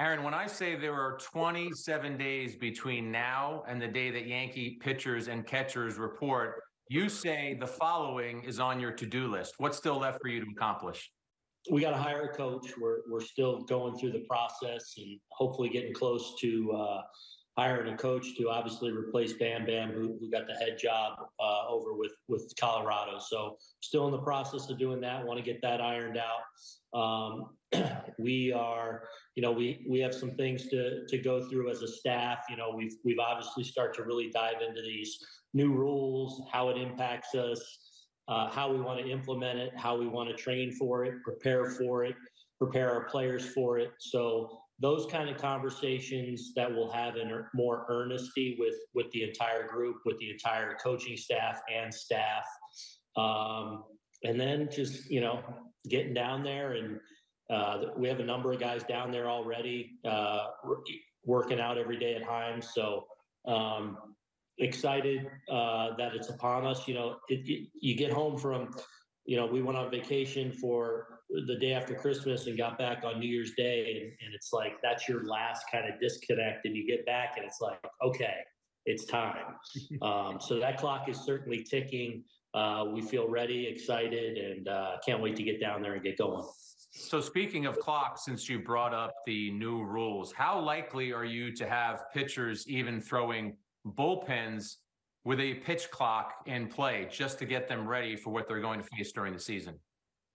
Aaron, when I say there are 27 days between now and the day that Yankee pitchers and catchers report, you say the following is on your to-do list. What's still left for you to accomplish? We got to hire a coach. We're we're still going through the process and hopefully getting close to uh, hiring a coach to obviously replace Bam Bam, who, who got the head job uh, over with with Colorado. So still in the process of doing that. Want to get that ironed out. Um, we are, you know, we we have some things to to go through as a staff. You know, we've we've obviously start to really dive into these new rules, how it impacts us, uh, how we want to implement it, how we want to train for it, prepare for it, prepare our players for it. So those kind of conversations that we'll have in more earnesty with with the entire group, with the entire coaching staff and staff, um, and then just you know getting down there and uh, we have a number of guys down there already uh, working out every day at Himes. So um, excited uh, that it's upon us. You know, it, it, you get home from you know, we went on vacation for the day after Christmas and got back on New Year's Day. And, and it's like, that's your last kind of disconnect. And you get back and it's like, okay, it's time. um, so that clock is certainly ticking. Uh, we feel ready, excited, and uh, can't wait to get down there and get going. So, speaking of clock, since you brought up the new rules, how likely are you to have pitchers even throwing bullpens with a pitch clock in play just to get them ready for what they're going to face during the season?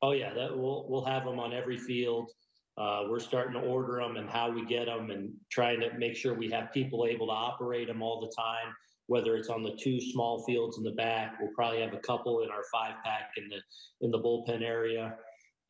Oh yeah, that we'll we'll have them on every field. Uh, we're starting to order them and how we get them, and trying to make sure we have people able to operate them all the time. Whether it's on the two small fields in the back, we'll probably have a couple in our five pack in the in the bullpen area.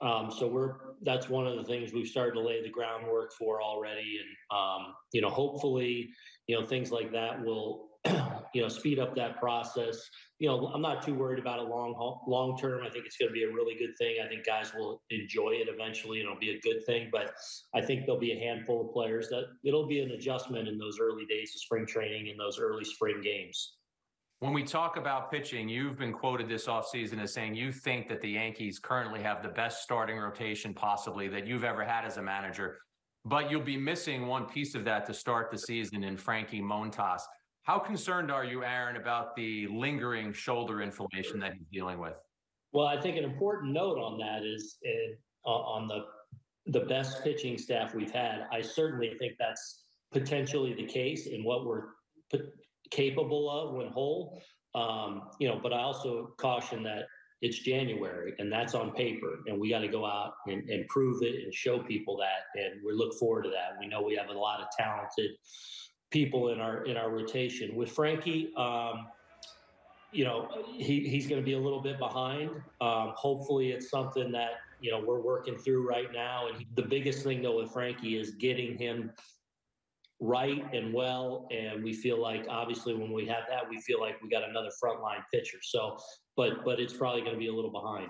Um, so we're that's one of the things we've started to lay the groundwork for already, and um, you know, hopefully, you know, things like that will you know, speed up that process. You know, I'm not too worried about a long long term. I think it's going to be a really good thing. I think guys will enjoy it eventually, and it'll be a good thing. But I think there'll be a handful of players that it'll be an adjustment in those early days of spring training in those early spring games. When we talk about pitching, you've been quoted this offseason as saying you think that the Yankees currently have the best starting rotation possibly that you've ever had as a manager, but you'll be missing one piece of that to start the season in Frankie Montas. How concerned are you, Aaron, about the lingering shoulder inflammation that he's dealing with? Well, I think an important note on that is uh, on the the best pitching staff we've had. I certainly think that's potentially the case in what we're p- capable of when whole. Um, you know, but I also caution that it's January and that's on paper, and we got to go out and, and prove it and show people that, and we look forward to that. We know we have a lot of talented people in our in our rotation. With Frankie, um, you know, he, he's going to be a little bit behind. Um, hopefully, it's something that you know we're working through right now. And the biggest thing though with Frankie is getting him right and well. And we feel like obviously when we have that, we feel like we got another frontline pitcher. So, but but it's probably going to be a little behind.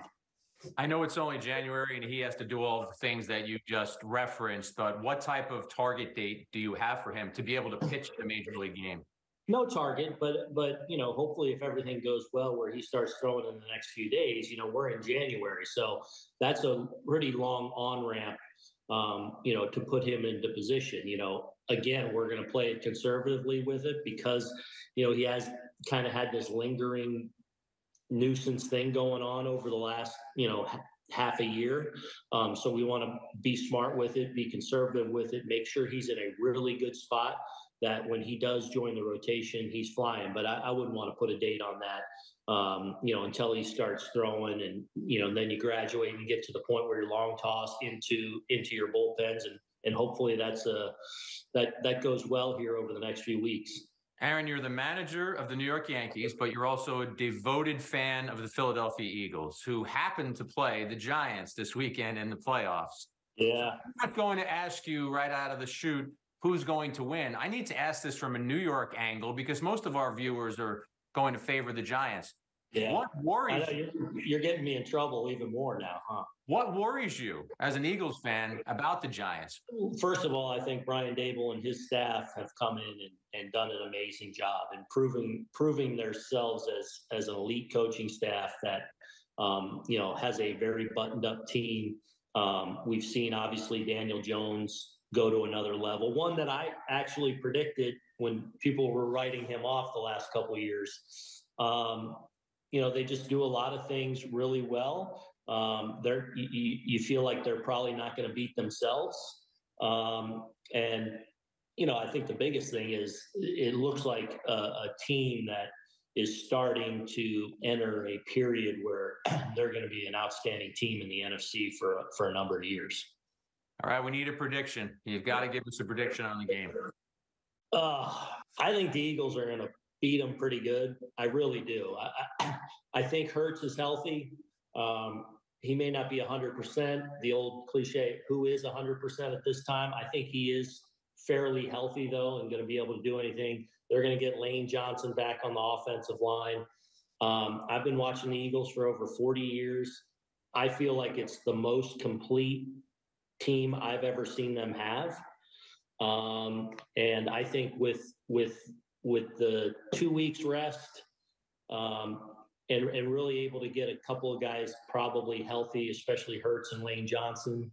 I know it's only January and he has to do all the things that you just referenced, but what type of target date do you have for him to be able to pitch a major league game? No target, but but you know, hopefully if everything goes well where he starts throwing in the next few days, you know, we're in January. So that's a pretty long on ramp um, you know, to put him into position. You know, again, we're going to play it conservatively with it because, you know, he has kind of had this lingering nuisance thing going on over the last, you know, half a year. Um, so we want to be smart with it, be conservative with it, make sure he's in a really good spot that when he does join the rotation, he's flying. But I, I wouldn't want to put a date on that, um, you know, until he starts throwing, and you know, and then you graduate and get to the point where you're long toss into into your bullpens, and and hopefully that's a that that goes well here over the next few weeks. Aaron, you're the manager of the New York Yankees, but you're also a devoted fan of the Philadelphia Eagles, who happen to play the Giants this weekend in the playoffs. Yeah. I'm not going to ask you right out of the chute who's going to win. I need to ask this from a New York angle because most of our viewers are going to favor the Giants. Yeah. What worries you're, you're, getting me in trouble even more now, huh? What worries you as an Eagles fan about the Giants? First of all, I think Brian Daboll and his staff have come in and, and done an amazing job in proving proving themselves as as an elite coaching staff that um, you know has a very buttoned up team. Um, we've seen obviously Daniel Jones go to another level. One that I actually predicted when people were writing him off the last couple of years. Um, you know, they just do a lot of things really well. Um, they're you, you feel like they're probably not going to beat themselves. Um, and you know, I think the biggest thing is it looks like a, a team that is starting to enter a period where they're going to be an outstanding team in the NFC for for a number of years. All right, we need a prediction. You've got to give us a prediction on the game. Uh, I think the Eagles are going to beat them pretty good. I really do. I, I, I think Hurts is healthy. Um, he may not be 100%. The old cliche, who is 100% at this time? I think he is fairly healthy, though, and going to be able to do anything. They're going to get Lane Johnson back on the offensive line. Um, I've been watching the Eagles for over 40 years. I feel like it's the most complete team I've ever seen them have. Um, and I think with with with the two weeks rest um, and and really able to get a couple of guys probably healthy, especially Hurts and Lane Johnson,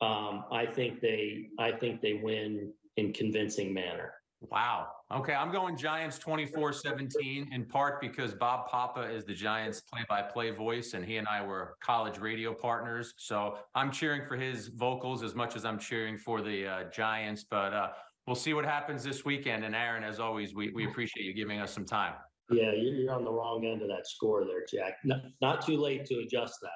um, I think they I think they win in convincing manner. Wow. Okay, I'm going Giants 24-17 in part because Bob Papa is the Giants play-by-play voice and he and I were college radio partners. So I'm cheering for his vocals as much as I'm cheering for the uh, Giants, but uh, we'll see what happens this weekend. And Aaron, as always, we, we mm. appreciate you giving us some time. Yeah, you're on the wrong end of that score there, Jack. Not, not too late to adjust that.